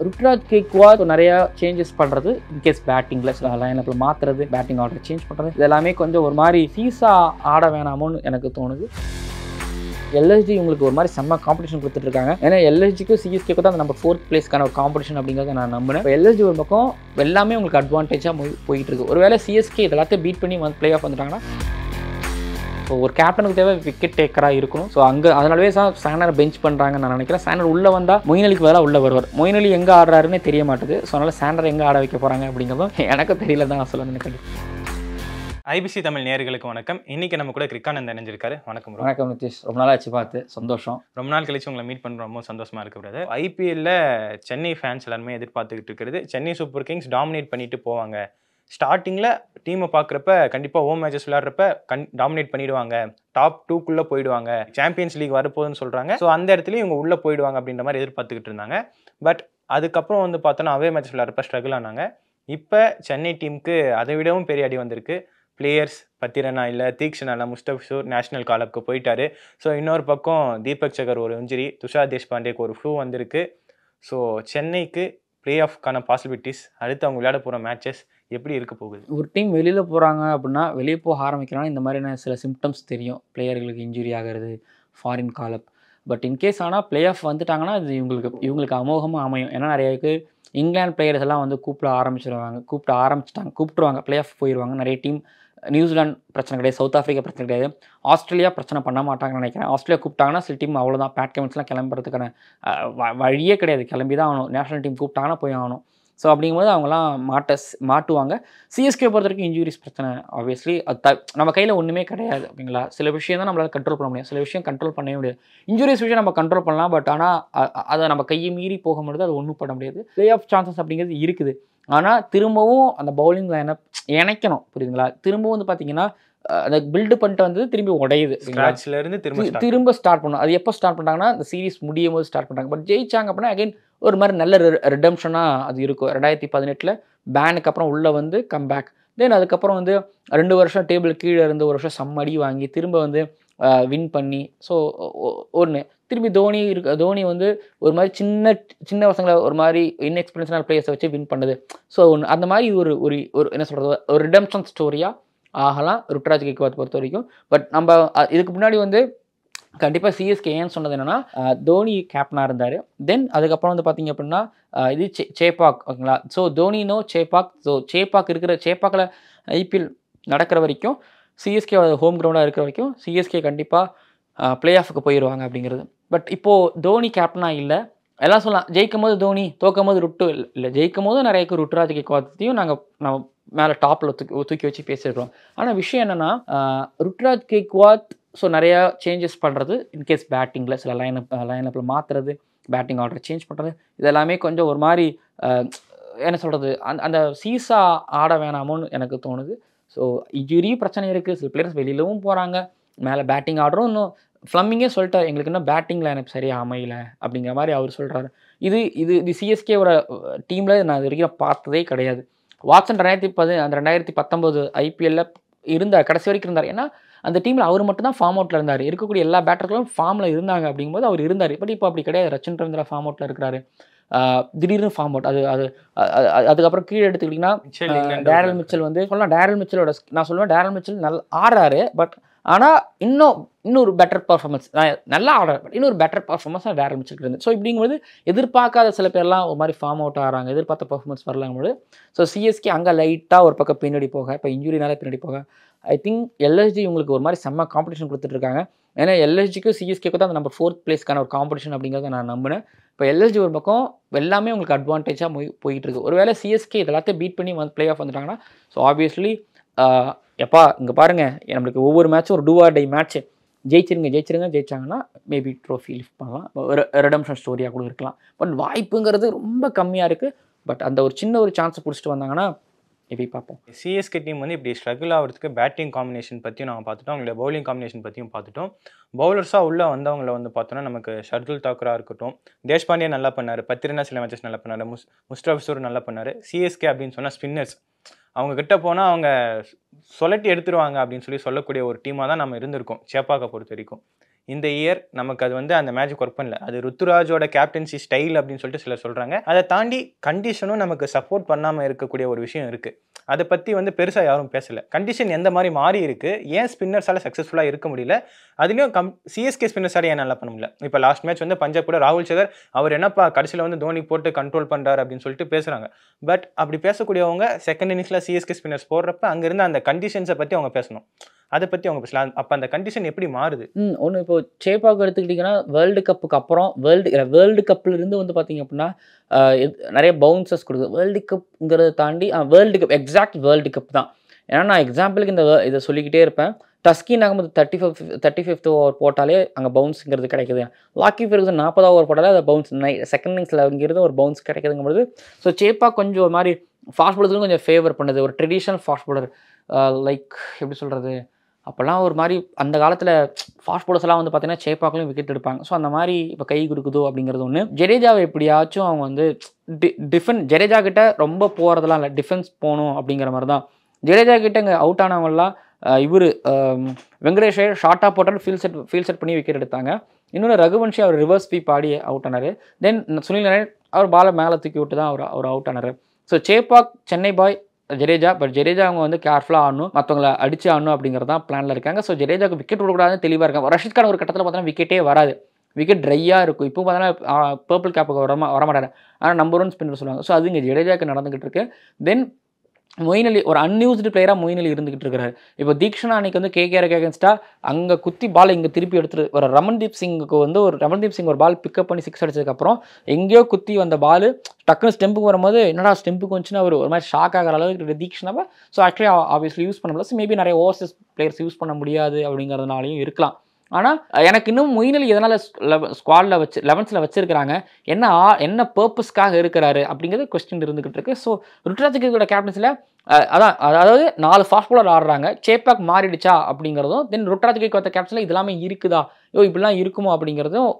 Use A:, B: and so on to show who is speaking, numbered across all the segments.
A: ருத்ராஜ் கேக்வா நிறைய சேஞ்சஸ் பண்ணுறது இன்கேஸ் பேட்டிங்கில் சில லைனப்பில் மாற்றுறது பேட்டிங் ஆர்டர் சேஞ்ச் பண்ணுறது இது எல்லாமே கொஞ்சம் ஒரு மாதிரி சீசா ஆட வேணாமோன்னு எனக்கு தோணுது. எல்எஸ்டி உங்களுக்கு ஒரு மாதிரி செம்ம காம்படிஷன் கொடுத்துட்டு இருக்காங்க ஏன்னா எல்எஸ்டிக்கும் சிஎஸ்கேக்கும் தான் அந்த ஃபோர்த் பிளேஸ்க்கான ஒரு காம்படிஷன் அப்படிங்கிறத நான் நம்பினேன் இப்போ எல்எஸ்டி ஒரு பக்கம் எல்லாமே உங்களுக்கு அட்வான்டேஜாக போயிட்டு இருக்கு ஒருவேளை சிஎஸ்கே இதெல்லாத்தையும் பீட் பண்ணி வந்து பிளே ஆஃப் வந்துட்டாங்கன்னா ஸோ ஒரு கேப்டனுக்கு தேவை விக்கெட் டேக்கராக இருக்கணும். ஸோ அங்கே அதனாலவே தான் சேனர் பெஞ்ச் பண்ணுறாங்கன்னு நான் நினைக்கிறேன். சேனர் உள்ளே வந்தால் மொயின் பதிலாக உள்ளே வருவார். மொயின் அலி எங்கே ஆடுறாருன்னு தெரிய மாட்டுது. ஸோ அதனால் சேனர் எங்கே ஆட வைக்க போகிறாங்க அப்படிங்கிறதும் எனக்கு தெரியல தான் நான் சொல்ல நினைக்கிறேன்
B: ஐபிசி தமிழ் நேயர்களுக்கு வணக்கம். இன்னைக்கு நம்ம கூட கிரிக்கானந்த் இணைஞ்சிருக்காரு. வணக்கம்.
A: வணக்கம் நிதிஷ். ரொம்ப நாள் ஆச்சு பார்த்து. சந்தோஷம்.
B: ரொம்ப நாள் கழிச்சு உங்களை மீட் பண்ணுற ரொம்ப சந்தோஷமா இருக்கு பிரதர் ஐபிஎல்ல சென்னை ஃபேன்ஸ் எல்லாருமே எதிர்பார்த்துக்கிட்டு இருக்கிறது. சென்னை சூப்பர் கிங்ஸ் டாமினேட் பண்ணிட்டு போவாங்க. ஸ்டார்டிங்கில் டீமை பார்க்குறப்ப கண்டிப்பாக ஹோம் மேட்சஸ் விளையாடுறப்ப கண் டாமினேட் பண்ணிடுவாங்க. டாப் டூக்குள்ளே போயிடுவாங்க. சாம்பியன்ஸ் லீக் வரப்போகுதுன்னு சொல்கிறாங்க ஸோ அந்த இடத்துலையும் இவங்க உள்ளே போயிடுவாங்க அப்படின்ற மாதிரி எதிர்பார்த்துக்கிட்டு இருந்தாங்க. பட் அதுக்கப்புறம் வந்து பார்த்தோன்னா அவே மேட்சஸ் விளையாடுறப்ப ஸ்ட்ரகிள் ஆனாங்க. இப்போ சென்னை டீமுக்கு அதை விடவும் பெரிய அடி வந்திருக்கு. பிளேயர்ஸ் பத்திரனா இல்லை தீக்ஷனா இல்லை முஸ்தபிஷூர் நேஷனல் காலப்புக்கு போயிட்டாரு. ஸோ இன்னொரு பக்கம் தீபக் சகர் ஒரு இன்ஜுரி துஷார் தேஷ்பாண்டேக்கு ஒரு ஃப்ளூ வந்திருக்கு. ஸோ சென்னைக்கு பிளே ஆஃப்க்கான பாசிபிலிட்டிஸ் அடுத்து அவங்க விளையாட போகிற மேட்சஸ் எப்படி இருக்க போகுது?
A: ஒரு டீம் வெளியில் போகிறாங்க அப்படின்னா வெளியே போக ஆரம்பிக்கிறாங்கன்னா இந்த மாதிரியான சில சிம்டம்ஸ் தெரியும். பிளேயர்களுக்கு இன்ஜுரி ஆகிறது ஃபாரின் காலப் பட் இன்கேஸ் ஆனால் பிளே ஆஃப் வந்துட்டாங்கன்னா அது இவங்களுக்கு இவங்களுக்கு அமோகமாக அமையும். ஏன்னா நிறைய நிறையக்கு இங்கிலாந்து பிளேயர்ஸ் எல்லாம் வந்து கூப்பிட ஆரம்பிச்சிருவாங்க கூப்பிட ஆரம்பிச்சிட்டாங்க கூப்பிட்டுருவாங்க. பிளே ஆஃப் போயிடுவாங்க நிறைய டீம் நியூசிலாந்து பிரச்சனை கிடையாது சவுத் ஆஃப்ரிக்கா பிரச்சனை கிடையாது. ஆஸ்திரேலியா பிரச்சனை பண்ண மாட்டாங்கன்னு நினைக்கிறேன். ஆஸ்திரேலியா கூப்பிட்டாங்கன்னா சில டீம் அவ்வளோதான் பேட் கமெண்ட்ஸ்லாம் கிளம்புறதுக்கான வ- வழியே கிடையாது. கிளம்பி தான் ஆகணும். நேஷனல் டீம் கூப்பிட்டாங்கன்னா போய் ஆகணும். ஸோ அப்படிங்கும்போது அவங்களாம் மாட்ட மாட்டுவாங்க. சிஎஸ்கே பொறுத்த வரைக்கும் இன்ஜூரிஸ் பிரச்சனை ஆப்வியஸ்லி அது த நம்ம கையில் ஒன்றுமே கிடையாது அப்படிங்களா? சில விஷயம் தான் நம்மளால் கண்ட்ரோல் பண்ண முடியும். சில விஷயம் கண்ட்ரோல் பண்ணவே முடியாது. இன்ஜூரிஸ் விஷயம் நம்ம கண்ட்ரோல் பண்ணலாம் பட் ஆனால் அதை நம்ம கையை மீறி போகும்பொழுது அது ஒன்றும் பண்ண முடியாது. ப்ளே ஆஃப் சான்சஸ் அப்படிங்கிறது இருக்குது. ஆனால் திரும்பவும் அந்த பவுலிங் லைனப் இணைக்கணும் புரியுதுங்களா? திரும்பவும் வந்து பார்த்தீங்கன்னா அந்த பில்டு பண்ணிட்டு வந்து திரும்பி உடையுது
B: இருந்து திரும்ப.
A: திரும்ப ஸ்டார்ட் பண்ணும் அது எப்போ ஸ்டார்ட் பண்ணாங்கன்னா இந்த சீரிஸ் முடியும் போது ஸ்டார்ட் பண்ணுறாங்க பட் ஜெயிச்சாங்க அப்படின்னா அகைன் ஒரு மாதிரி நல்ல ரிடம்ஷனாக அது இருக்கும். ரெண்டாயிரத்தி பதினெட்டில் பேனுக்கு அப்புறம் உள்ளே வந்து கம்பேக் தென் அதுக்கப்புறம் வந்து ரெண்டு வருஷம் டேபிள் கீழே இருந்து ஒரு வருஷம் சம்மடி வாங்கி திரும்ப வந்து வின் பண்ணி ஸோ ஒன்று திரும்பி தோனி இருக்க தோனி வந்து ஒரு மாதிரி சின்ன சின்ன பசங்களை ஒரு மாதிரி இன்எக்ஸ்பீரியன்ஸான பிளேயர்ஸை வச்சு வின் பண்ணுது. ஸோ ஒன்று அந்த மாதிரி ஒரு ஒரு ஒரு என்ன சொல்கிறது ஒரு ரிடம்ஷன் ஸ்டோரியாக ஆகலாம் ருட்ராஜ் கேக்வாத் பொறுத்த வரைக்கும். பட் நம்ம இதுக்கு முன்னாடி வந்து கண்டிப்பாக சிஎஸ்கே ஏன்னு சொன்னது என்னென்னா தோனி கேப்டனாக இருந்தார். தென் அதுக்கப்புறம் வந்து பார்த்தீங்க அப்படின்னா இது சே சேப்பாக் ஓகேங்களா? ஸோ தோனினோ சேப்பாக் ஸோ சேப்பாக் இருக்கிற சேப்பாக்கில் ஐபிஎல் நடக்கிற வரைக்கும் சிஎஸ்கே ஹோம் கிரவுண்டாக இருக்கிற வரைக்கும் சிஎஸ்கே கண்டிப்பாக பிளே ஆஃபுக்கு போயிடுவாங்க அப்படிங்கிறது பட் இப்போது தோனி கேப்டனாக இல்லை. எல்லாம் சொல்லலாம். ஜெயிக்கும் போது தோனி தோக்கும் போது ருட்டு இல்லை. இல்லை ஜெயிக்கும் போது நிறைய ருட்டுராஜ் கேக்வாத்தையும் நாங்கள் நம்ம மேலே டாப்பில் தூக்கி தூக்கி வச்சு பேசிடுறோம். ஆனால் விஷயம் என்னென்னா ருட்ராஜ் கேக்வாத் ஸோ நிறையா சேஞ்சஸ் பண்ணுறது இன்கேஸ் பேட்டிங்கில் சில லைன் லைனப்பில் மாற்றுறது பேட்டிங் ஆர்டர் சேஞ்ச் பண்ணுறது இதெல்லாமே கொஞ்சம் ஒரு மாதிரி என்ன சொல்கிறது அந்த அந்த சீசா ஆட வேணாமோன்னு எனக்கு தோணுது. ஸோ இன்ஜுரி பிரச்சனை இருக்குது சில பிளேயர்ஸ் வெளியிலவும் போகிறாங்க மேலே பேட்டிங் ஆர்டரும் இன்னும். ஃப்ளம்மிங்கே சொல்லிட்டார் எங்களுக்கு இன்னும் பேட்டிங் லைனப் சரியாக அமையல? அப்படிங்கிற மாதிரி அவர் சொல்கிறாரு இது இது இது சிஎஸ்கேவோட டீமில் நான் இது வரைக்கும் பார்த்ததே கிடையாது. வாட்சன் ரெண்டாயிரத்தி பது அந்த ரெண்டாயிரத்தி பத்தொம்போது ஐபிஎல்ல இருந்தார் கடைசி வரைக்கும் இருந்தார். ஏன்னா அந்த டீமில் அவர் மட்டும் தான் ஃபார்ம் அவுட்டில் இருந்தார். இருக்கக்கூடிய எல்லா பேட்டர்களும் ஃபார்மில் இருந்தாங்க அப்படிங்கும்போது அவர் இருந்தார். பட் இப்போ அப்படி கிடையாது. ரச்சின் ரவீந்திரா ஃபார்ம் அவுட்டில் இருக்கிறாரு. திடீர்னு ஃபார்ம் அவுட் அது அது அது- அது- அதுக்கப்புறம் கீழே எடுத்துக்கிட்டிங்கன்னா டேரல் மிச்சல் வந்து சொல்லலாம் டேரல் மிச்சலோட நான் சொல்லுவேன் டேரல் மிச்சல் நல்லா ஆடுறாரு. பட் ஆனால் இன்னும் இன்னொரு பெட்டர் பர்ஃபார்மன்ஸ் நல்லா ஆர்டர் பட் இன்னொரு பெட்டர் பர்ஃபார்மன்ஸாக நான் மிச்சல் இருந்தேன். ஸோ இப்படிங்கும்போது எதிர்பார்க்காத சில பேர்லாம் ஒரு மாதிரி ஃபார்ம் அவுட் ஆகிறாங்க. எதிர்பார்த்த பர்ஃபார்மன்ஸ் வரலாங்கும்போது ஸோ சிஎஸ்கே அங்கே லைட்டாக ஒரு பக்கம் பின்னாடி போக இப்போ இன்ஜுரினால பின்னாடி போக ஐ திங்க் எல்எஸ்ஜி உங்களுக்கு ஒரு மாதிரி செம்ம காம்படிஷன் கொடுத்துட்ருக்காங்க ஏன்னா எல்எஸ்ஜிக்கும் சிஎஸ்கேக்கு தான் அந்த நம்பர் ஃபோர்த் பிளேஸ்க்கான ஒரு காம்படிஷன் அப்படிங்கிறத நான் நம்பினேன். இப்போ எல்எஸ்ஜி ஒரு பக்கம் எல்லாமே உங்களுக்கு அட்வான்டேஜாக போய் போயிட்டு இருக்கு. ஒருவேளை சிஎஸ்கே இது எல்லாத்தையும் பீட் பண்ணி வந்து பிளே ஆஃப் வந்துட்டாங்கன்னா ஸோ ஆப்வியஸ்லி எப்பா இங்கே பாருங்கள் நம்மளுக்கு ஒவ்வொரு மேட்சும் ஒரு டூ ஆர் டை மேட்ச்சு ஜெயிச்சிருங்க ஜெயிச்சிருங்க ஜெயிச்சாங்கன்னா மேபி ட்ரோஃபி லிஃப்ட் பண்ணலாம். ஒரு ரெடம்ஷன் ஸ்டோரியாக கூட இருக்கலாம். பட் வாய்ப்புங்கிறது ரொம்ப கம்மியாக இருக்குது பட் அந்த ஒரு சின்ன ஒரு சான்ஸை பிடிச்சிட்டு வந்தாங்கன்னா எப்படி பார்ப்போம்.
B: சிஎஸ்கே டீம் வந்து இப்படி ஸ்ட்ரகிள் ஆகிறதுக்கு பேட்டிங் காம்பினேஷன் பற்றியும் நாங்கள் பார்த்துட்டோம். அவங்களோட பவுலிங் காம்பினேஷன் பற்றியும் பார்த்துட்டோம். பவுலர்ஸாக உள்ளே வந்தவங்கள வந்து பார்த்தோன்னா நமக்கு ஷர்துல் தாக்கரா இருக்கட்டும். தேஷ்பாண்டியா நல்லா பண்ணார். பத்திரினா சில மேட்சஸ் நல்லா பண்ணார். முஸ் முஸ்டாபிசூர் நல்லா பண்ணார். சிஎஸ்கே அப்படின்னு சொன்னால் ஸ்பின்னர்ஸ் அவங்க கிட்ட போனால் அவங்க சொலட்டி எடுத்துருவாங்க அப்படின்னு சொல்லி சொல்லக்கூடிய ஒரு டீமாக தான் நம்ம இருந்திருக்கோம். சேப்பாக்கை பொறுத்த வரைக்கும். இந்த இயர் நமக்கு அது வந்து அந்த மேஜிக் ஒர்க் பண்ணல. அது ருத்துராஜோட கேப்டன்சி ஸ்டைல் அப்படின்னு சொல்லிட்டு சிலர் சொல்கிறாங்க அதை தாண்டி கண்டிஷனும் நமக்கு சப்போர்ட் பண்ணாமல் இருக்கக்கூடிய ஒரு விஷயம் இருக்குது அதை பற்றி வந்து பெருசாக யாரும் பேசலை. கண்டிஷன் எந்த மாதிரி மாறி இருக்கு ஏன் ஸ்பின்னர்ஸால் சக்ஸஸ்ஃபுல்லாக இருக்க முடியல அதுலேயும் கம் சிஎஸ்கே ஸ்பின்னர்ஸால் ஏன் நல்லா பண்ண முடியல. இப்போ லாஸ்ட் மேட்ச் வந்து பஞ்சாப் கூட ராகுல் சேகர் அவர் என்னப்பா கடைசியில் வந்து தோனி போட்டு கண்ட்ரோல் பண்ணுறாரு அப்படின்னு சொல்லிட்டு பேசுகிறாங்க பட் அப்படி பேசக்கூடியவங்க செகண்ட் இன்னிங்ஸில் சிஎஸ்கே ஸ்பின்னர்ஸ் போடுறப்ப அங்கேருந்து அந்த கண்டிஷன்ஸை பற்றி அவங்க பேசணும். அதை பற்றி அவங்க பேசலாம் அப்போ அந்த கண்டிஷன் எப்படி மாறுது?
A: ம் ஒன்று இப்போ சேப்பாக்கு எடுத்துக்கிட்டிங்கன்னா வேர்ல்டு கப்புக்கு அப்புறம் வேர்ல்டு வேர்ல்டு கப்லேருந்து வந்து பார்த்தீங்க அப்படின்னா இது- நிறைய பவுன்சஸ் கொடுக்குது. வேர்ல்டு கப்புங்கிறத தாண்டி world cup exact world cup தான். ஏன்னா நான் எக்ஸாம்பிளுக்கு இந்த இதை சொல்லிக்கிட்டே இருப்பேன். Taskin Ahmed thirty fifth thirty fifth over போட்டாலே அங்கே பவுன்ஸுங்கிறது கிடைக்குது. லாக்கி ஃபெர்குசன் நாற்பதாவது ஓவர் போட்டாலே அது பவுன்ஸ் நை செகண்ட் இன்னிங்ஸில் இங்கிருந்து ஒரு பவுன்ஸ் கிடைக்குதுங்கும்போது ஸோ சேப்பா கொஞ்சம் ஒரு மாதிரி ஃபாஸ்ட் பவுலர்ஸும் கொஞ்சம் ஃபேவர் பண்ணுது. ஒரு ட்ரெடிஷ்னல் ஃபாஸ்ட் பாலர் லைக் எப்படி சொல்கிறது அப்போல்லாம் ஒரு மாதிரி அந்த காலத்தில் ஃபாஸ்ட் போலர்ஸ்லாம் எல்லாம் வந்து பார்த்தீங்கன்னா சேப்பாக்களையும் விக்கெட் எடுப்பாங்க. ஸோ அந்த மாதிரி இப்போ கை கொடுக்குதோ அப்படிங்கிறது ஒன்று ஜடேஜாவை எப்படியாச்சும் அவங்க வந்து டி டிஃபென் ஜடேஜா கிட்ட ரொம்ப போகிறதெல்லாம் இல்லை. டிஃபென்ஸ் போகணும் அப்படிங்கிற மாதிரி தான் ஜடேஜா கிட்ட இங்கே அவுட் ஆனவங்கலாம் இவர் வெங்கடேஷர் ஷார்ட்டாக போட்டால் ஃபீல் செட் ஃபீல் செட் பண்ணி விக்கெட் எடுத்தாங்க. இன்னொன்று ரகுவன்ஷி அவர் ரிவர்ஸ் ஸ்வீப் ஆடி அவுட் ஆனார். தென் சுனில் நாராயண் அவர் பாலை மேலே தூக்கி விட்டு தான் அவர் அவர் அவுட் ஆனார். So Chepauk Chennai boy Jadeja but Jadeja அவங்க வந்து கேர்ஃபுல்லாக ஆடணும். மற்றவங்கள அடிச்சு ஆடணும் அப்படிங்கிறது தான் பிளானில் இருக்காங்க. ஸோ ஜடேஜாக்கு விக்கெட் விடக்கூடாதுன்னு தெளிவாக இருக்காங்க. ரஷித் கான் ஒரு கட்டத்தில் பார்த்தோன்னா விக்கெட்டே வராது. விக்கெட் ட்ரையாக இருக்கும். இப்போ பார்த்தோன்னா பர்பிள் கேப்புக்கு வர வரமாட்டாரு ஆனால் நம்பர் ஒன் ஸ்பின்னர் சொல்லுவாங்க. ஸோ அது இங்கே ஜடேஜாக்கு நடந்துகிட்டு இருக்கு. தென் மொயின் அலி ஒரு அன்யூஸ்டு பிளேயராக மொயின் அலி இருந்துகிட்டு இருக்கிறாரு. இப்போ தீக்ஷனா அன்னைக்கு வந்து கேகேஆருக்கு அகேன்ஸ்டா அங்கே குத்தி பால் இங்கே திருப்பி எடுத்துட்டு வர ரமன்தீப் சிங்குக்கு வந்து ஒரு ரமன்தீப் சிங் ஒரு பால் பிக்கப் பண்ணி சிக்ஸ் அடிச்சதுக்கப்புறம் எங்கேயோ குத்தி வந்த பால் டக்குன்னு ஸ்டெம்புக்கு வரும்போது என்னடா ஸ்டெம்புக்கு வந்துச்சுன்னா ஒரு ஒரு மாதிரி ஷாக் ஆகிற அளவுக்கு தீக்ஷனாவை. ஸோ ஆக்சுவலி ஆப்வியஸ்லி யூஸ் பண்ண முடியல. மேபி நிறைய ஓவர்சீஸ் பிளேயர்ஸ் யூஸ் பண்ண முடியாது அப்படிங்கிறதுனாலையும் இருக்கலாம். ஆனால் எனக்கு இன்னும் மொயின் எதனால் ஸ்குவாடில் வச்சு லெவன்ஸில் வச்சுருக்கிறாங்க? என்ன ஆ- என்ன பர்பஸ்க்காக இருக்கிறாரு? அப்படிங்கிறது கொஸ்டின் இருந்துகிட்டு இருக்கு. ஸோ ருத்ராஜ் கிரிக்கோட கேப்டன்ஸில் அதான் அதாவது நாலு ஃபாஸ்ட் பாலர் ஆடுறாங்க. சேப்பாக் மாறிடுச்சா அப்படிங்கிறதும் தென் ருட்ராஜ் கிரிக்கோட கேப்டன்ஸில் இதெல்லாமே இருக்குதா? ஐயோ இப்படிலாம் இருக்குமோ அப்படிங்கிறதும்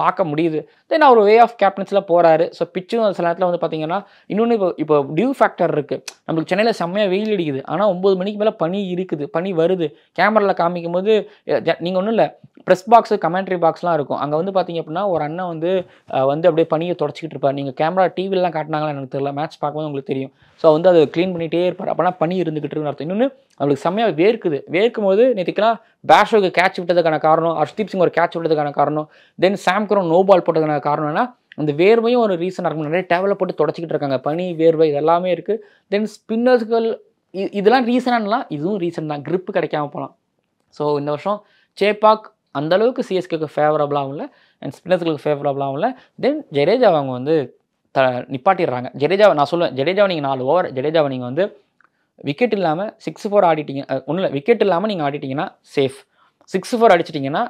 A: பார்க்க முடியுது. தென் அவர் வே ஆஃப் கேப்டன்ஸில் போகிறாரு ஸோ பிச்சும் சில நேரத்தில் வந்து பார்த்தீங்கன்னா இன்னொன்று இப்போ இப்போ டியூ ஃபேக்டர் இருக்குது நம்மளுக்கு சென்னையில் செம்மையாக வெயில் அடிக்குது. ஆனால் ஒம்பது மணிக்கு மேலே பனி இருக்குது. பனி வருது. கேமராவில் காமிக்கும் போது நீங்கள் ஒன்றும் இல்லை. ப்ரெஸ் பாக்ஸு கமெண்ட்ரி பாக்ஸ்லாம் இருக்கும். அங்கே வந்து பார்த்தீங்க அப்படின்னா ஒரு அண்ணன் வந்து வந்து அப்படியே பனியை தொடச்சிக்கிட்டு இருப்பார். நீங்கள் கேமரா டிவிலாம் காட்டினாங்களா எனக்கு தெரியல. மேட்ச் பார்க்கும்போது உங்களுக்கு தெரியும். ஸோ வந்து அதை க்ளீன் பண்ணிகிட்டே இருப்பார். அப்போனா பனி இருந்துக்கிட்டு இருக்குன்னு அர்த்தம். இன்னொன்று அவளுக்கு செம்மையாக வேர்க்குது. வேர்க்கும் போது நேற்றுக்கெல்லாம் பேஷோக்கு கேட்ச் விட்டதுக்கான காரணம் ஹர்ஷ்தீப் சிங் ஒரு கேட்ச் விட்டதுக்கான காரணம் தென் சாம்கரும் நோ பால் போட்டதுக்கான காரணம் என்ன அந்த வேர்வையும் ஒரு ரீசனாக இருக்கும் நிறைய டேவலை போட்டு தொடச்சிக்கிட்டு இருக்காங்க. பனி வேர்வை இதெல்லாமே இருக்குது தென் ஸ்பின்னர்ஸ்கள் இதெல்லாம் ரீசனானலாம் இதுவும் ரீசன் தான். கிரிப்பு கிடைக்காம போகலாம் ஸோ இந்த வருஷம் சேப்பாக் அந்தளவுக்கு சிஎஸ்கேக்கு ஃபேவரபுளாகவும் இல்லை அண்ட் ஸ்பின்னர்ஸ்களுக்கு ஃபேவரபுளாகவும் இல்லை தென் ஜடேஜா அவங்க வந்து த நிப்பாட்டிடுறாங்க. ஜடேஜாவை நான் சொல்லுவேன். ஜடேஜாவை நீங்கள் நாலு ஓவர் ஜடேஜாவை நீங்கள் வந்து விக்கெட் இல்லாமல் சிக்ஸ் ஃபோர் ஆடிட்டீங்க ஒன்றும் இல்லை. விக்கெட் இல்லாமல் நீங்கள் ஆடிட்டிங்கன்னா சேஃப் சிக்ஸ் ஃபோர் அடிச்சிட்டிங்கன்னா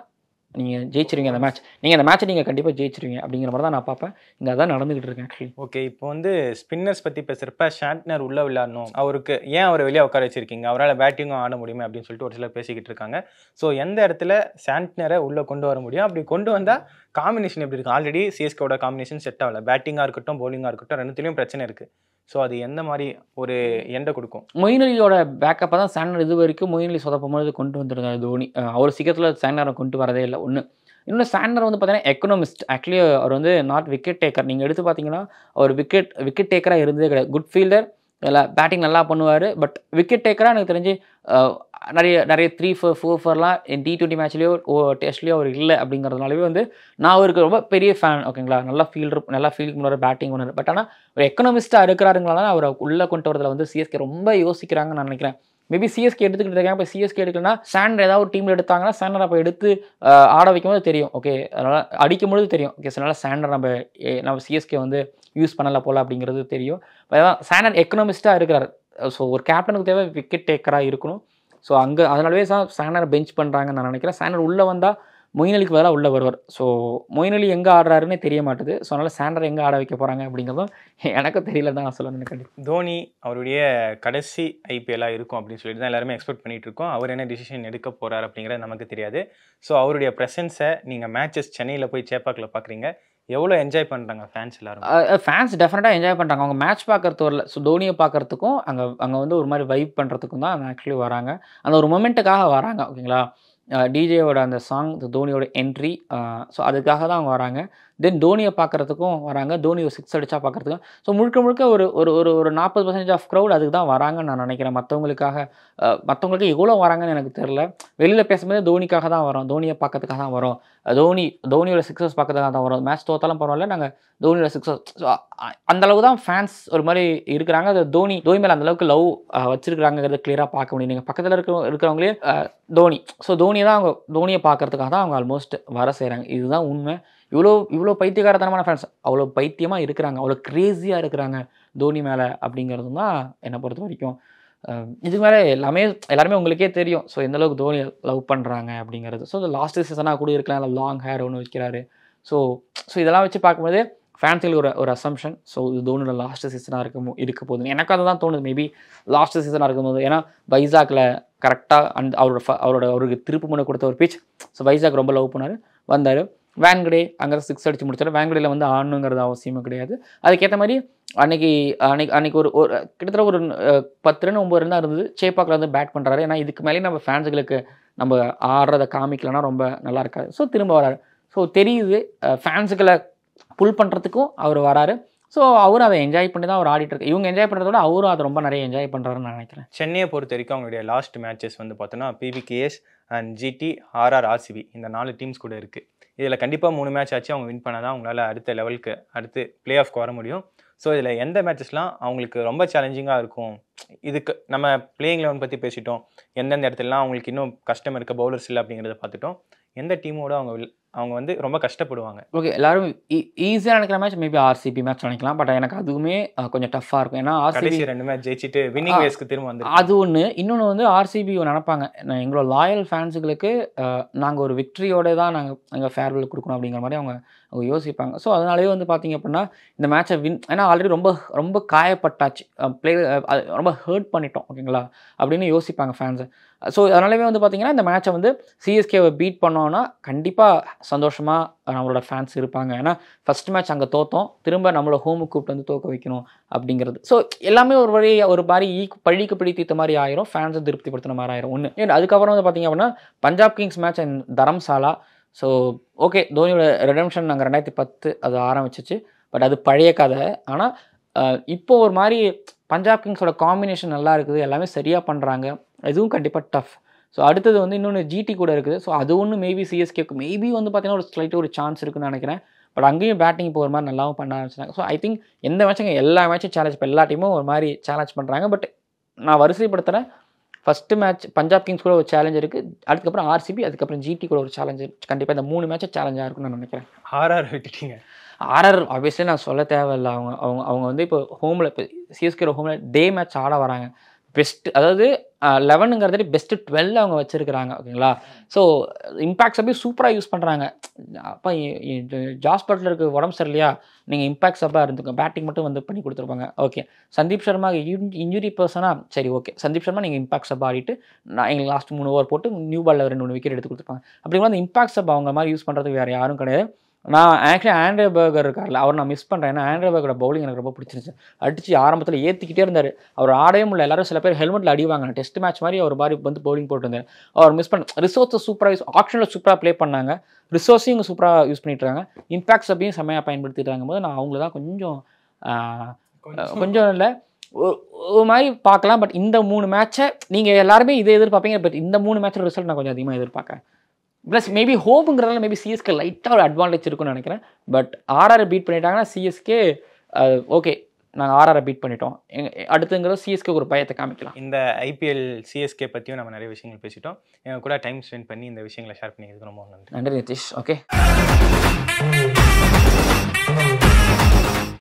A: நீங்கள் ஜெயிச்சிருவீங்க அந்த மேட்ச் நீங்கள் அந்த மேட்ச்சை நீங்கள் கண்டிப்பாக ஜெயிச்சிருவீங்க அப்படிங்கிற மாதிரி தான் நான் பார்ப்பேன். இங்கே அதான் நடந்துகிட்டு இருக்கேன். ஆக்சுவலி
B: ஓகே இப்போ வந்து ஸ்பின்னர்ஸ் பற்றி பேசுகிறப்ப ஷாட்னர் உள்ளே விளையாடணும். அவருக்கு ஏன் அவரை வெளியே உட்கார வச்சிருக்கீங்க? அவரால் பேட்டிங்கும் ஆட முடியுமே அப்படின்னு சொல்லிட்டு ஒரு சிலர் பேசிக்கிட்டு இருக்காங்க. ஸோ எந்த இடத்துல சாண்ட்னரை உள்ளே கொண்டு வர முடியும்? அப்படி கொண்டு வந்தால் காம்பினேஷன் எப்படி இருக்குது ஆல்ரெடி சிஎஸ்கேவோட காம்பினேஷன் செட் ஆகல. பேட்டிங்காக இருக்கட்டும் போலிங்காக இருக்கட்டும் ரெண்டுத்துலேயும் பிரச்சனை இருக்குது ஸோ அது எந்த மாதிரி ஒரு எண்டை கொடுக்கும்?
A: மொயின் அலியோட பேக்கப்பை தான் சாண்டர் இது வரைக்கும் மொயின் அலி சொதப்பும் கொண்டு வந்துருந்தார் தோனி. அவர் சீக்கிரத்தில் சேனரை கொண்டு வரதே இல்லை ஒன்று இன்னும் சாண்டர் வந்து பார்த்தீங்கன்னா எக்கனாமிஸ்ட் ஆக்சுவலி அவர் வந்து நாட் விக்கெட் டேக்கர் நீங்கள் எடுத்து பார்த்தீங்கன்னா அவர் விக்கெட் விக்கெட் டேக்கராக இருந்ததே கிடையாது. குட் ஃபீல்டர் இல்லை பேட்டிங் நல்லா பண்ணுவார் பட் விக்கெட் டேக்கராக எனக்கு தெரிஞ்சு நிறைய நிறைய த்ரீ ஃபோர் ஃபோர் ஃபோர்லாம் என் டி டுவெண்ட்டி மேட்ச்லேயோ ஓ டெஸ்ட்லேயோ அவர் இல்லை அப்படிங்கிறதுனாலவே வந்து நான் அவருக்கு ரொம்ப பெரிய ஃபேன் ஓகேங்களா நல்லா ஃபீல்டர் நல்லா ஃபீல்ட் பண்ணுவார் பேட்டிங் பண்ணுவார். பட் ஆனால் ஒரு எக்கனாமிஸ்ட்டாக இருக்கிறாருங்களால அவரை உள்ளே கொண்டு வரதில் வந்து சிஎஸ்கே ரொம்ப யோசிக்கிறாங்கன்னு நான் நினைக்கிறேன். மேபி சிஎஸ்கே எடுத்துக்கிட்டு இருக்காங்க இப்போ சிஎஸ்கே எடுக்கலன்னா சாண்டர் ஏதாவது ஒரு டீமில் எடுத்தாங்கன்னா சாண்டர் அப்போ எடுத்து ஆட வைக்கும்போது தெரியும் ஓகே அதனால் அடிக்கும் பொழுது தெரியும் ஓகே அதனால் சாண்டர் நம்ம ஏ- நம்ம சிஎஸ்கே வந்து யூஸ் பண்ணலை போல அப்படிங்கிறது தெரியும். அதான் சாண்டர் எக்கனாமிஸ்ட்டாக இருக்கிறார். ஸோ ஒரு கேப்டனுக்கு தேவை விக்கெட் டேக்கராக இருக்கணும். ஸோ அங்கே அதனாலவே தான் சாண்டரை பெஞ்ச் பண்ணுறாங்கன்னு நான் நினைக்கிறேன். சாண்டர் உள்ளே வந்தால் மொயின் அலிக்கு பதிலாக உள்ளே வருவார். ஸோ மொயின் அலி எங்கே ஆடுறாருன்னே தெரிய மாட்டுது. ஸோ அதனால் சாண்டர் எங்கே ஆட வைக்க போகிறாங்க அப்படிங்கிறதும் எனக்கும் தெரியல தான் நான் சொல்ல நினைக்கிறேன்.
B: தோனி அவருடைய கடைசி ஐபிஎல்லாக இருக்கும் அப்படின்னு சொல்லிட்டு தான் எல்லாருமே எக்ஸ்பெக்ட் பண்ணிகிட்டு இருக்கோம். அவர் என்ன டிசிஷன் எடுக்க போகிறார் அப்படிங்கிறது நமக்கு தெரியாது. ஸோ அவருடைய ப்ரெசன்ஸை நீங்கள் மேட்சஸ் சென்னையில் போய் சேப்பாக்கில் பார்க்குறீங்க எவ்வளோ என்ஜாய் பண்ணுறாங்க ஃபேன்ஸ் எல்லாரும்?
A: ஃபேன்ஸ் டெஃபினட்டாக என்ஜாய் பண்ணுறாங்க அவங்க மேட்ச் பார்க்கறது வரல ஸோ தோனியை பார்க்குறதுக்கும் அங்கே அங்கே வந்து ஒரு மாதிரி வைப் பண்ணுறதுக்கும் தான் ஆக்சுவலி வராங்க. அந்த ஒரு மொமெண்ட்டுக்காக வராங்க ஓகேங்களா டிஜேயோட அந்த சாங் தோனியோட என்ட்ரி ஸோ அதுக்காக தான் அவங்க வராங்க. தென் தோனியை பார்க்குறதுக்கும் வராங்க. தோனி ஒரு சிக்ஸ் அடிச்சா பார்க்குறதுக்கும். ஸோ முழுக்க முழுக்க ஒரு ஒரு ஒரு ஒரு நாற்பது பர்சன்டேஜ் ஆஃப் க்ரௌட் அதுக்கு தான் வராங்கன்னு நான் நினைக்கிறேன். மற்றவங்களுக்காக மற்றவங்களுக்கு எவ்வளோ வராங்கன்னு எனக்கு தெரில வெளியில் பேசும்போது தோனிக்காக தான் வரோம். தோனியை பார்க்கறதுக்காக தான் வரோம். தோனி தோனியோட சிக்ஸஸ் பார்க்கறதுக்காக தான் வரோம். மேட்ச் தோத்தாலும் பரவாயில்ல. நாங்கள் தோனியோட சிக்ஸஸ் ஸோ அந்த அளவுக்கு தான் ஃபேன்ஸ் ஒரு மாதிரி இருக்கிறாங்க. அது தோனி தோனி மேலே அந்தளவுக்கு லவ் வச்சிருக்காங்கிறத கிளியராக பார்க்க முடியும். நீங்கள் பக்கத்தில் இருக்கிற இருக்கிறவங்களே தோனி. ஸோ தோனியை தான் அவங்க தோனியை பார்க்கறதுக்காக தான் அவங்க ஆல்மோஸ்ட் வர செய்கிறாங்க இதுதான் உண்மை. இவ்வளோ இவ்வளோ பைத்தியகாரத்தனமான ஃபேன்ஸ் அவ்வளோ பைத்தியமாக இருக்கிறாங்க. அவ்வளோ க்ரேஸியாக இருக்கிறாங்க தோனி மேலே அப்படிங்கிறது தான் என்னை பொறுத்த வரைக்கும். இது இதுக்கு மேலே எல்லாமே எல்லாருமே உங்களுக்கே தெரியும். ஸோ எந்த அளவுக்கு தோனி லவ் பண்ணுறாங்க அப்படிங்கிறது. ஸோ இந்த லாஸ்ட் சீசனாக கூட இருக்கலாம். இல்லை லாங் ஹேர் ஒன்று வைக்கிறாரு. ஸோ ஸோ இதெல்லாம் வச்சு பார்க்கும்போது ஃபேன்ஸுக்கு ஒரு ஒரு அசம்ஷன் ஸோ இது தோனியோட லாஸ்ட் சீசனாக இருக்கும் இருக்க போகுது. எனக்கு அதுதான் தோணுது. மேபி லாஸ்ட் சீசனாக இருக்கும்போது ஏன்னா வைசாக்கில் கரெக்டாக அந்த அவரோட ஃப- அவரோட அவருக்கு திருப்பு முனை கொடுத்த ஒரு பீச் ஸோ வைசாக் ரொம்ப லவ் பண்ணார். வந்தார். வேன்கடே அங்கே சிக்ஸ் அடித்து முடிச்சாலும் வேன்கடையில் வந்து ஆடணுங்கிறது அவசியமே கிடையாது. அதுக்கேற்ற மாதிரி அன்னைக்கு அன்னைக்கு அன்னைக்கு ஒரு ஒரு கிட்டத்தட்ட ஒரு பத்து ரன் ஒம்பது ரன் தான் இருந்தது. சேப்பாக்கில் வந்து பேட் பண்ணுறாரு ஏன்னா இதுக்கு மேலே நம்ம ஃபேன்ஸுகளுக்கு நம்ம ஆடுறதை காமிக்கலன்னா ரொம்ப நல்லா இருக்காது. ஸோ திரும்ப வராரு. ஸோ தெரியுது. ஃபேன்ஸுகளை புல் பண்ணுறதுக்கும் அவர் வராரு. ஸோ அவரும் அதை என்ஜாய் பண்ணி தான் அவர் ஆடிட்டு இருக்கு இவங்க என்ஜாய் பண்ணுறத விட அவரும் அதை ரொம்ப நிறைய என்ஜாய் பண்ணுறாருன்னு நான் நினைக்கிறேன்.
B: சென்னையை பொறுத்த வரைக்கும் அவங்களுடைய லாஸ்ட் மேட்சஸ் வந்து பார்த்தோன்னா PBKS and GT RR RCB இந்த நாலு டீம்ஸ் கூட இருக்குது இதில் கண்டிப்பாக மூணு மேட்ச் ஆச்சு அவங்க வின் பண்ணால் தான் அவங்களால அடுத்த லெவலுக்கு அடுத்து பிளே ஆஃப்க்கு வர முடியும். ஸோ இதில் எந்த மேட்சஸ்லாம் அவங்களுக்கு ரொம்ப சேலஞ்சிங்காக இருக்கும்? இதுக்கு நம்ம பிளேயிங் லெவன் பற்றி பேசிட்டோம். எந்தெந்த இடத்துலலாம் அவங்களுக்கு இன்னும் கஷ்டம் இருக்க பவுலர்ஸ் இல்லை அப்படிங்கிறத பார்த்துட்டோம். எந்த டீமோட அவங்க அவங்க வந்து ரொம்ப கஷ்டப்படுவாங்க.
A: ஓகே எல்லாரும் ஈஸியாக நினைக்கிற மேட்ச் மேபி ஆர்சிபி மேட்ச் நினைக்கலாம். பட் எனக்கு அதுவுமே கொஞ்சம் டஃப்பாக இருக்கும். ஏன்னா ஆர்சிபி
B: ரெண்டு மேட்ச் ஜெயிச்சிட்டு வின்னிங் வேஸ்க்கு திரும்ப வந்து
A: அது ஒன்று இன்னொன்று வந்து ஆர்சிபி நினைப்பாங்க. நான் எங்களோட லாயல் ஃபேன்ஸுகளுக்கு நாங்கள் ஒரு விக்ட்ரியோட தான் நாங்கள் எங்கள் ஃபேர்வெல் கொடுக்கணும் அப்படிங்கிற மாதிரி அவங்க அவங்க யோசிப்பாங்க. ஸோ அதனாலேயே வந்து பார்த்திங்க அப்படின்னா இந்த மேட்சை வின் ஏன்னா ஆல்ரெடி ரொம்ப ரொம்ப காயப்பட்டாச்சு. பிளே ரொம்ப ஹர்ட் பண்ணிட்டோம் ஓகேங்களா அப்படின்னு யோசிப்பாங்க ஃபேன்ஸை ஸோ அதனாலவே வந்து பார்த்திங்கன்னா இந்த மேட்சை வந்து சிஎஸ்கேவை பீட் பண்ணோன்னா கண்டிப்பாக சந்தோஷமாக நம்மளோட ஃபேன்ஸ் இருப்பாங்க. ஏன்னா ஃபர்ஸ்ட் மேட்ச் அங்கே தோத்தோம். திரும்ப நம்மளை ஹோமுக்கு கூப்பிட்டு வந்து தோக்க வைக்கணும் அப்படிங்கிறது. ஸோ எல்லாமே ஒரு வழி ஒரு மாதிரி ஈக்கு பழிக்கு பழி தீர்த்த மாதிரி ஆயிரும். ஃபேன்ஸை திருப்திப்படுத்தின மாதிரி ஆயிரும். ஒன்று ஏன் அதுக்கப்புறம் வந்து பார்த்தீங்க அப்படின்னா Punjab Kings match and Dharamshala so okay தோனியோட redemption நாங்கள் ரெண்டாயிரத்தி பத்து அது ஆரம்பிச்சிச்சு. பட் அது பழைய கதை. ஆனால் இப்போ ஒரு மாதிரி பஞ்சாப் கிங்ஸோட காம்பினேஷன் நல்லா இருக்குது எல்லாமே சரியாக பண்ணுறாங்க இதுவும் கண்டிப்பாக டஃப் ஸோ அடுத்தது வந்து இன்னொன்று ஜிடி கூட இருக்குது. ஸோ அது ஒன்று மேபி சிஎஸ்கேக்கு மேபி வந்து பார்த்தீங்கன்னா ஒரு ஸ்லைட்டு ஒரு சான்ஸ் இருக்குன்னு நினைக்கிறேன். பட் அங்கேயும் பேட்டிங் போகிற மாதிரி நல்லாவும் பண்ண ஆரம்பிச்சிட்டாங்க. ஸோ ஐ திங்க் எந்த மேட்சுங்க எல்லா மேட்சும் சேலஞ்ச் இப்போ எல்லா டீமும் ஒரு மாதிரி சேலஞ்ச் பண்ணுறாங்க பட் நான் வரிசைப்படுத்துகிறேன் ஃபஸ்ட்டு மேட்ச் பஞ்சாப் கிங்ஸ் கூட ஒரு சேலஞ்ச் இருக்குது அதுக்கப்புறம் ஆர்சிபி அதுக்கப்புறம் ஜிடி கூட ஒரு சேலஞ்ச் கண்டிப்பாக இந்த மூணு மேட்சும் சேலஞ்சாக இருக்கும்னு நான் நினைக்கிறேன்.
B: ஆர்ஆர் விட்டுட்டீங்க.
A: ஆர்ஆர் ஆப்வியஸ்லி நான் சொல்ல தேவையில்லை. அவங்க அவங்க அவங்க வந்து இப்போ ஹோமில் இப்போ சிஎஸ்கே ஹோமில் டே மேட்ச் ஆட வராங்க. பெஸ்ட் அதாவது லெவனுங்கிறது பெஸ்ட்டு டுவெல் அவங்க வச்சுருக்கிறாங்க ஓகேங்களா? ஸோ இம்பாக்ட்ஸ் அப்படியே சூப்பராக யூஸ் பண்ணுறாங்க அப்போ ஜாஸ் பட்லருக்கு உடம்பு சரியில்லையா? நீங்கள் இம்பேக்ட் சப்பாக இருந்துக்கோ பேட்டிங் மட்டும் வந்து பண்ணி கொடுத்துருப்பாங்க. ஓகே சந்தீப் சர்மா இன்ஜுரி பர்சனா சரி ஓகே சந்தீப் சர்மா நீங்கள் இம்பாக்ட் சப் ஆடிட்டு நான் எங்களுக்கு லாஸ்ட் மூணு ஓவர் போட்டு நியூ பாலில் ரெண்டு மூணு விக்கெட் எடுத்து கொடுத்துருப்பாங்க. அப்படிங்கும்போது அந்த இம்பாக்ட் சப் அவங்க மாதிரி யூஸ் பண்ணுறதுக்கு வேறு யாரும் கிடையாது. நான் ஆக்சுவலி ஆண்ட்ரே பர்கர் இருக்கார்ல அவர் நான் மிஸ் பண்ணுறேன் ஏன்னா ஆண்ட்ரே பர்கரோட பவுலிங் எனக்கு ரொம்ப பிடிச்சிருச்சு அடிச்சு ஆரம்பத்தில் ஏற்றிக்கிட்டே இருந்தார். அவர் ஆடவே முடியல. எல்லாரும் சில பேர் ஹெல்மெட்டில் அடிவாங்க டெஸ்ட் மேட்ச் மாதிரி அவர் மாதிரி வந்து பவுலிங் போட்டுருந்தார். அவர் மிஸ் பண்ண ரிசோர்ஸை சூப்பராக யூஸ் ஆப்ஷனில் சூப்பராக ப்ளே பண்ணாங்க. ரிசோர்ஸையும் இவங்க சூப்பராக யூஸ் பண்ணிட்டு இருக்காங்க. இம்பாக்ட் சப்பையும் செம்மையாக பயன்படுத்திட்டு போது நான் அவங்கள தான் கொஞ்சம் கொஞ்சம். இல்லை ஒரு மாதிரி பார்க்கலாம். பட் இந்த மூணு மேட்சை நீங்கள் எல்லாருமே இதை எதிர்பார்ப்பீங்க. பட் இந்த மூணு மேட்சோட ரிசல்ட் நான் கொஞ்சம் அதிகமாக எதிர்பார்க்கறேன். ப்ளஸ் மேபி ஹோப்புங்கிறதால மேபி சிஎஸ்கே லைட்டாக ஒரு அட்வான்டேஜ் இருக்கும்னு நினைக்கிறேன். பட் ஆர்ஆர் பீட் பண்ணிட்டாங்கன்னா சிஎஸ்கே ஓகே நாங்கள் ஆர்ஆரை பீட் பண்ணிட்டோம். எங்க அடுத்துங்கிறது சிஎஸ்கே ஒரு பயத்தை காமிக்கலாம்.
B: இந்த ஐபிஎல் சிஎஸ்கே பற்றியும் நம்ம நிறைய விஷயங்கள் பேசிட்டோம். எங்க கூட டைம் ஸ்பெண்ட் பண்ணி இந்த விஷயங்களை ஷேர் பண்ணிக்கிறதுக்கு ரொம்ப நன்றி.
A: நன்றி நிதிஷ். ஓகே